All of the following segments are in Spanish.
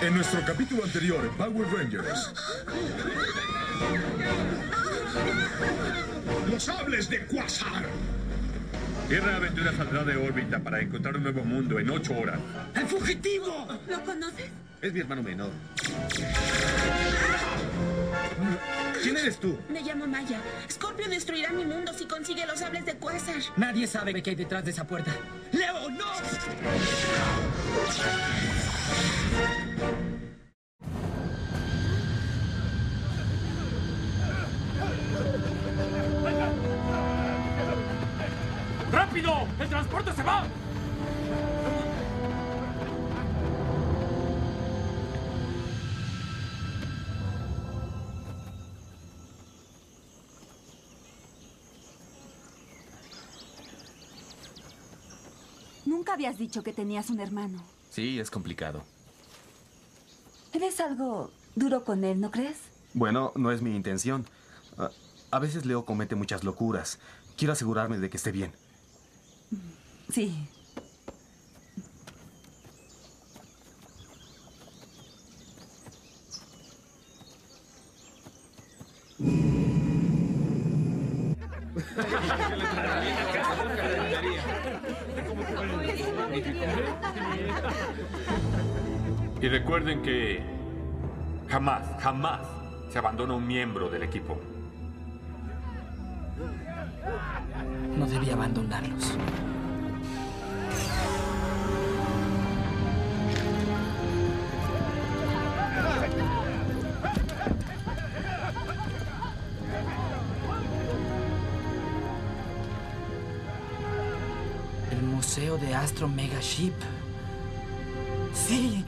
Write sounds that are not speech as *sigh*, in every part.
En nuestro capítulo anterior, Power Rangers. ¡Los sables de Quasar! Tierra Aventura saldrá de órbita para encontrar un nuevo mundo en ocho horas. ¡El fugitivo! ¿Lo conoces? Es mi hermano menor. ¿Quién eres tú? Me llamo Maya. Scorpio destruirá mi mundo si consigue los sables de Quasar. Nadie sabe qué hay detrás de esa puerta. ¡Leo, no! Transporte se va! Nunca habías dicho que tenías un hermano. Sí, es complicado. Eres algo duro con él, ¿no crees? Bueno, no es mi intención. A veces Leo comete muchas locuras. Quiero asegurarme de que esté bien. Sí. Y recuerden que jamás, jamás se abandona un miembro del equipo. No debía abandonarlos. Museo de Astro Mega Ship. Sí.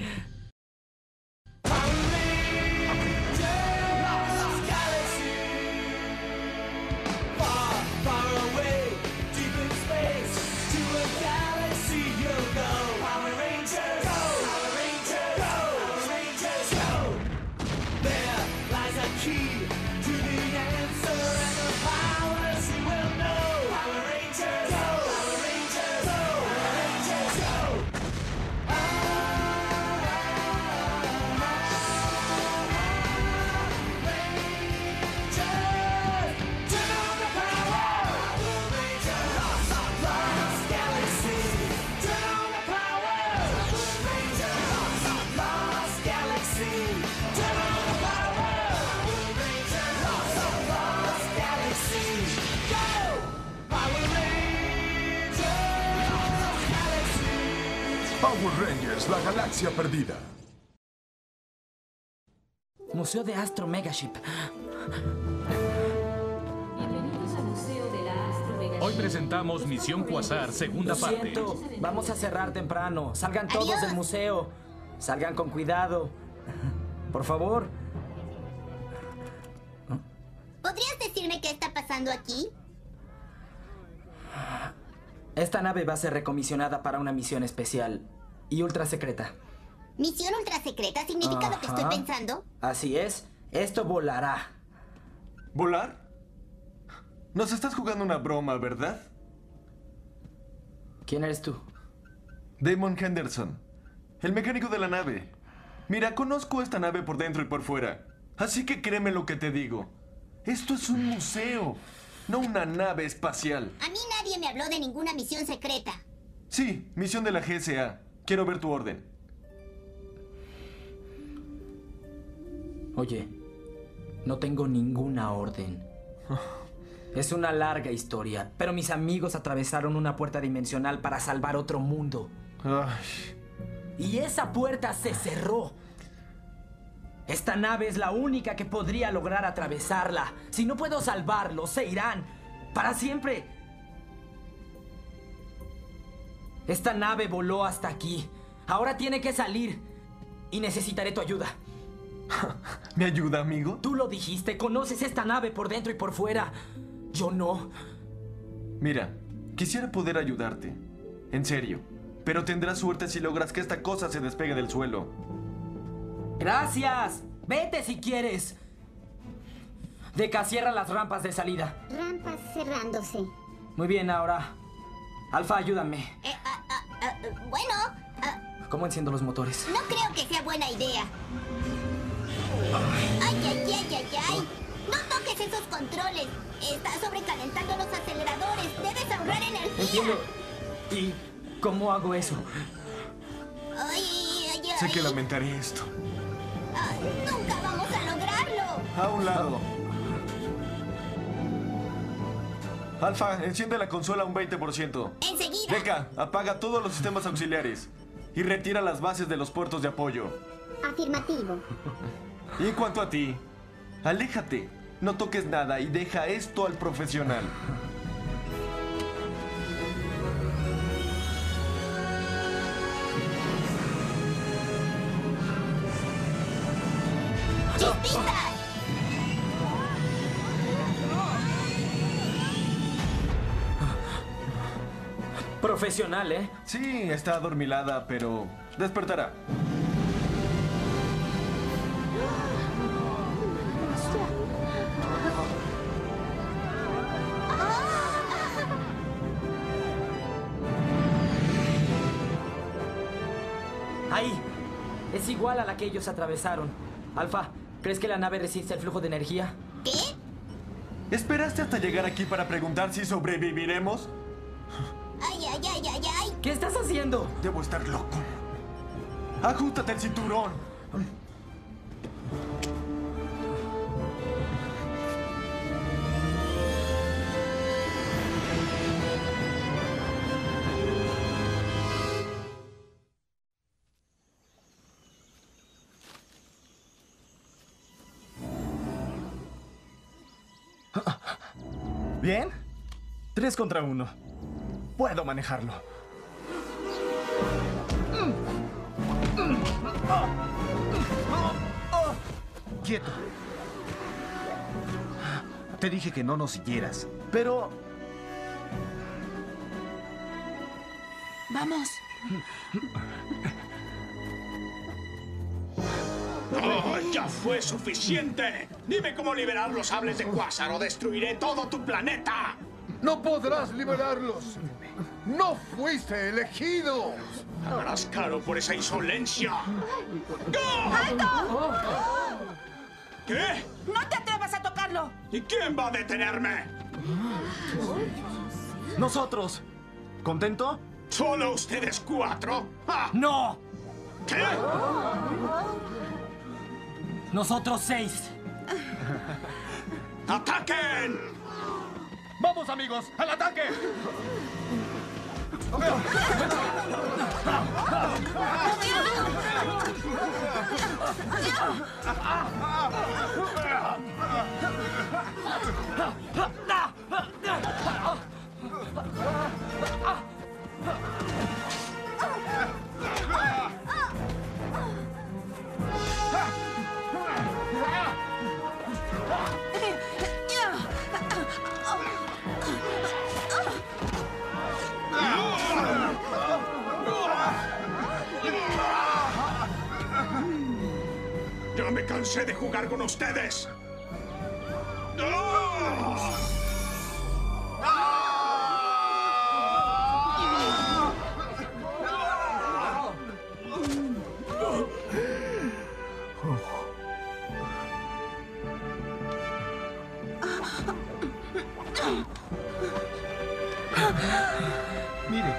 Galaxia perdida. Museo de Astro Mega Ship. Hoy presentamos Misión Quasar, segunda Lo parte. siento, vamos a cerrar temprano. Salgan todos Adiós. del museo. Salgan con cuidado. Por favor. ¿Podrías decirme qué está pasando aquí? Esta nave va a ser recomisionada para una misión especial y ultra secreta. ¿Misión ultra secreta significa lo que estoy pensando? Así es, esto volará. ¿Volar? Nos estás jugando una broma, ¿verdad? ¿Quién eres tú? Damon Henderson, el mecánico de la nave. Mira, conozco esta nave por dentro y por fuera. Así que créeme lo que te digo. Esto es un museo, no una nave espacial. A mí nadie me habló de ninguna misión secreta. Sí, misión de la GSA. Quiero ver tu orden. Oye, no tengo ninguna orden. *laughs* Es una larga historia, pero mis amigos atravesaron una puerta dimensional para salvar otro mundo. Y esa puerta se cerró. Esta nave es la única que podría lograr atravesarla. Si no puedo salvarlos, se irán. Para siempre. Esta nave voló hasta aquí. Ahora tiene que salir. Y necesitaré tu ayuda. *laughs* ¿Me ayuda, amigo? Tú lo dijiste, conoces esta nave por dentro y por fuera. Yo no. Mira, quisiera poder ayudarte. En serio. Pero tendrás suerte si logras que esta cosa se despegue del suelo. Gracias. Vete si quieres. Deca, cierra las rampas de salida. Rampas cerrándose. Muy bien, ahora. Alfa, ayúdame. Eh, ah, ah, ah, bueno, ah, ¿Cómo enciendo los motores? No creo que sea buena idea. Ay, ay, ay, ay, ay. No toques esos controles. Estás sobrecalentando los aceleradores. Debes ahorrar energía. Entiendo. ¿Y cómo hago eso? Ay, ay, ay. Sé que lamentaré esto. Ay, nunca vamos a lograrlo. A un lado. Alfa, enciende la consola un 20%. Enseguida. Deca, apaga todos los sistemas auxiliares y retira las bases de los puertos de apoyo. Afirmativo. *laughs* Y en cuanto a ti, aléjate, no toques nada y deja esto al profesional. Profesional, ¿eh? Sí, está adormilada, pero despertará. Que ellos atravesaron. Alfa, ¿crees que la nave resiste el flujo de energía? ¿Qué? ¿Esperaste hasta llegar aquí para preguntar si sobreviviremos? Ay, ay, ay, ay, ay. ¿Qué estás haciendo? Debo estar loco. Ajustate el cinturón. Tres contra uno. Puedo manejarlo. Quieto. Te dije que no nos siguieras, pero Vamos. ¡Oh, ya fue suficiente! Dime cómo liberar los sables de Quasar o destruiré todo tu planeta. No podrás liberarlos. No fuiste elegido. Pagarás caro por esa insolencia. ¡Alto! ¿Qué? ¡No te atrevas a tocarlo! ¿Y quién va a detenerme? nosotros. ¿Contento? ¿Solo ustedes cuatro? ¡Ah! ¡No! ¿Qué? Nosotros seis. ¡Ataquen! ¡Vamos, amigos! ¡Al ataque! Cansé de jugar con ustedes! Mire,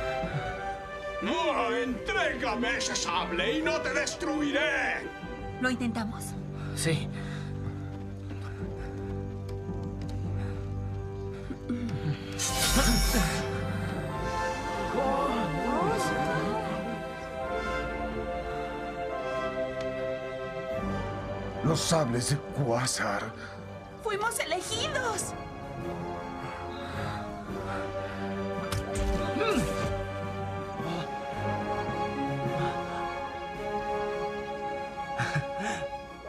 ¡No! ¡Entrégame ese sable y no te destruiré! Lo intentamos. Sí. Los sables de Quasar. ¡Fuimos elegidos!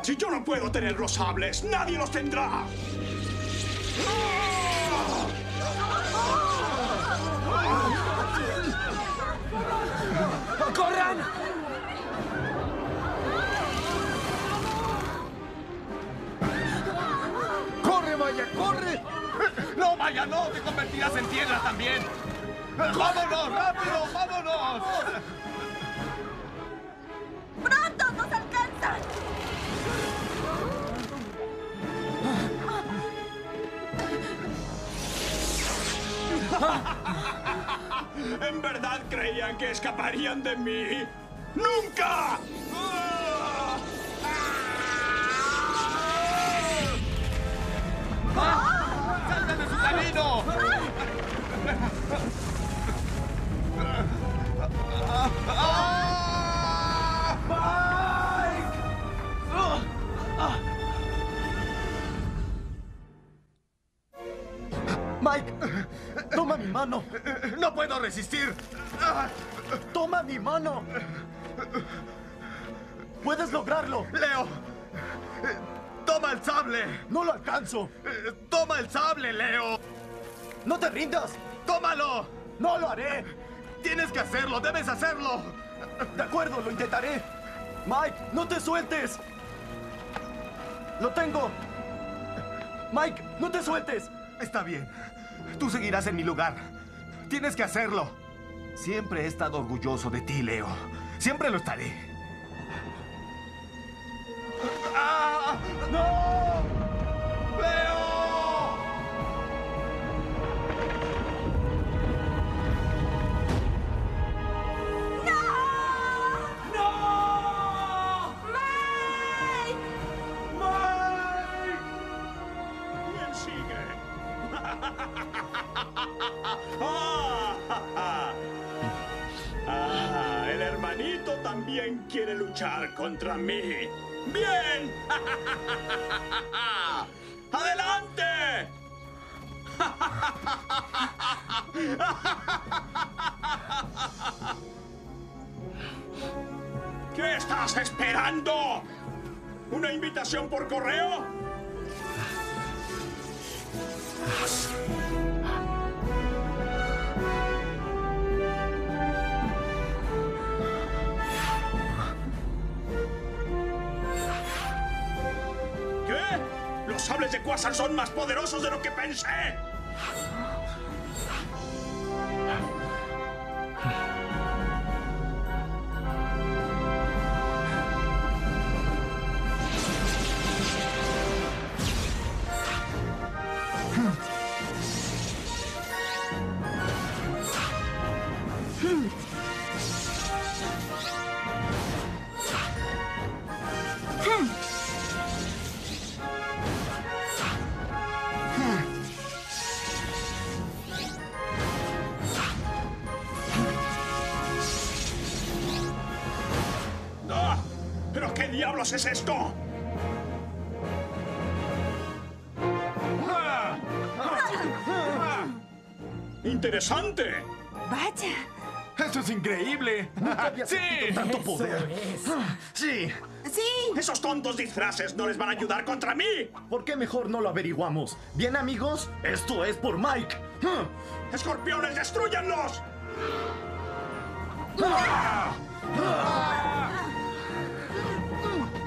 Si yo no puedo tener los sables, nadie los tendrá. ¡Corran! ¡Corre, Maya, corre! ¡No, vaya, no! ¡Te convertirás en tierra también! ¡Vámonos, rápido, vámonos! *laughs* ¿En verdad creían que escaparían de mí? ¡Nunca! ¡Salga de su camino! Mike, toma mi mano. No puedo resistir. Toma mi mano. Puedes lograrlo. Leo, toma el sable. No lo alcanzo. Toma el sable, Leo. No te rindas. Tómalo. No lo haré. Tienes que hacerlo, debes hacerlo. De acuerdo, lo intentaré. Mike, no te sueltes. Lo tengo. Mike, no te sueltes. Está bien. Tú seguirás en mi lugar. Tienes que hacerlo. Siempre he estado orgulloso de ti, Leo. Siempre lo estaré. ¡Ah! ¡No! Quiere luchar contra mí. ¡Bien! *laughs* ¡Adelante! *laughs* ¿Qué estás esperando? ¿Una invitación por correo? Sables de Quasar son más poderosos de lo que pensé. *laughs* es esto? ¡Ah! ¡Ah! ¡Interesante! Vaya. ¡Esto es increíble! ¡Sí! Tanto poder. ¡Sí! Sí. ¡Esos tontos disfraces no les van a ayudar contra mí! ¿Por qué mejor no lo averiguamos? Bien, amigos, esto es por Mike. ¡Escorpiones, destruyanlos! El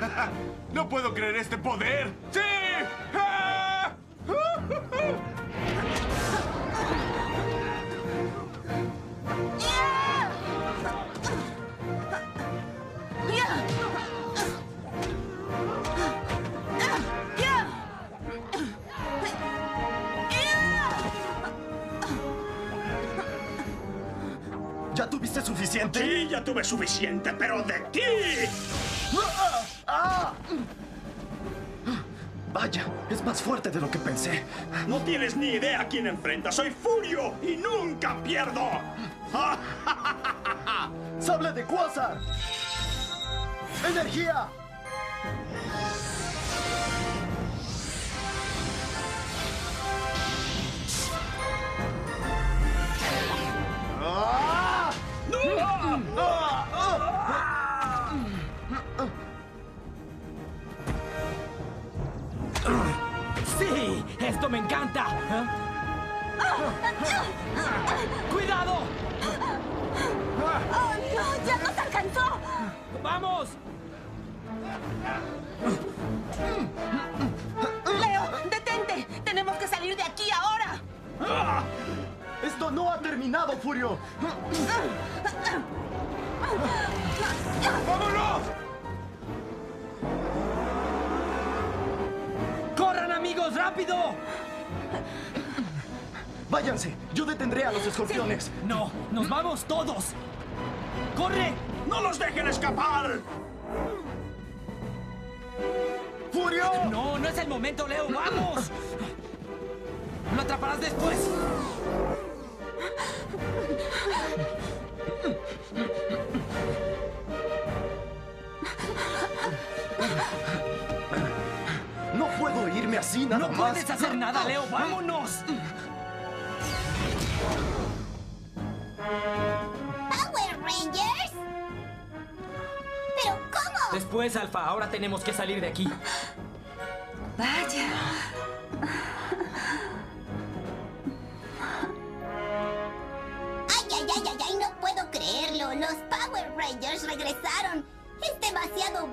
¡Ah! *laughs* ¡No puedo creer este poder! ¡Sí! ¡Ah! ¿Ya tuviste suficiente? Sí, ya tuve suficiente, pero de ti. Es más fuerte de lo que pensé. No tienes ni idea a quién enfrenta. Soy Furio y nunca pierdo. *laughs* ¡Sable de Quasar! ¡Energía! Me encanta! ¡Cuidado! ¡Oh, no! ¡Ya nos alcanzó! ¡Vamos! Leo, detente. Tenemos que salir de aquí ahora. ¡Esto no ha terminado, Furio! ¡Vámonos! ¡Corran, amigos! ¡Rápido! Váyanse, yo detendré a los escorpiones. No, nos vamos todos. ¡Corre! ¡No los dejen escapar! ¡Furio! No, no es el momento, Leo. ¡Vamos! Lo atraparás después. No puedo irme así nada No más. puedes hacer nada, Leo. ¡Vámonos! ¿Power Rangers? ¿Pero cómo? Después, Alfa. Ahora tenemos que salir de aquí. Vaya. ¡Ay, ay, ay, ay, ay! No puedo creerlo. Los Power Rangers regresaron. Es demasiado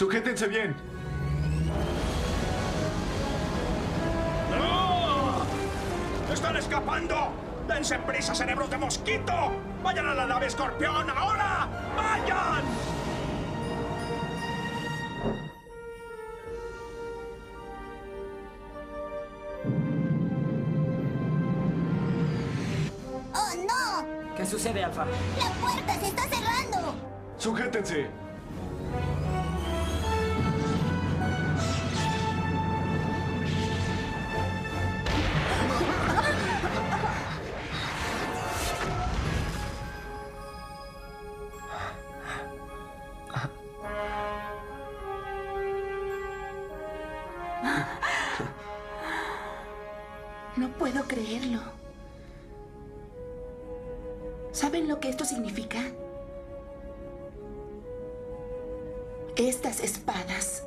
Sujétense bien. ¡No! ¡Están escapando! ¡Dense prisa, cerebros de mosquito! ¡Vayan a la nave escorpión ahora! ¡Vayan! ¡Oh, no! ¿Qué sucede, Alfa? ¡La puerta se está cerrando! Sujétense. Lo que esto significa? Estas espadas,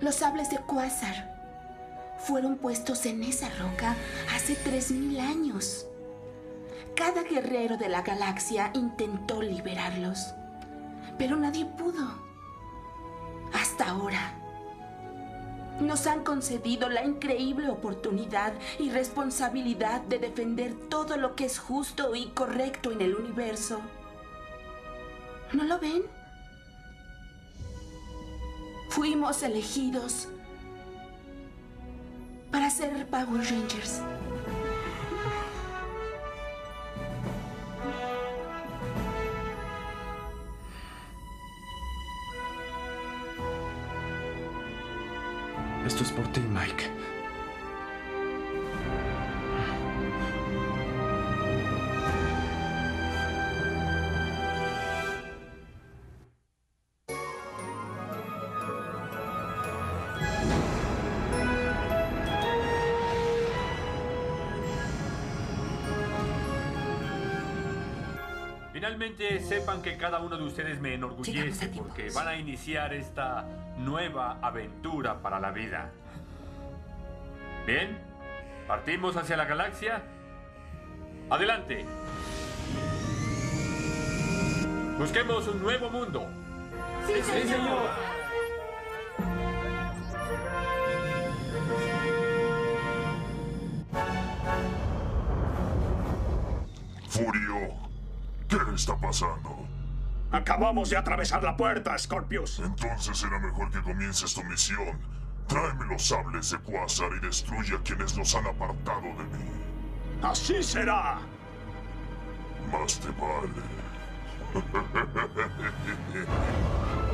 los sables de Quasar, fueron puestos en esa roca hace 3.000 años. Cada guerrero de la galaxia intentó liberarlos, pero nadie pudo. Hasta ahora. Nos han concedido la increíble oportunidad y responsabilidad de defender todo lo que es justo y correcto en el universo. ¿No lo ven? Fuimos elegidos para ser Power Rangers. Finalmente, sepan que cada uno de ustedes me enorgullece porque van a iniciar esta nueva aventura para la vida. Bien, partimos hacia la galaxia. Adelante. Busquemos un nuevo mundo. Sí, señor. Está pasando? Acabamos de atravesar la puerta, Scorpius. Entonces será mejor que comiences tu misión. Tráeme los sables de Quasar y destruye a quienes los han apartado de mí. Así será. Más te vale. *laughs*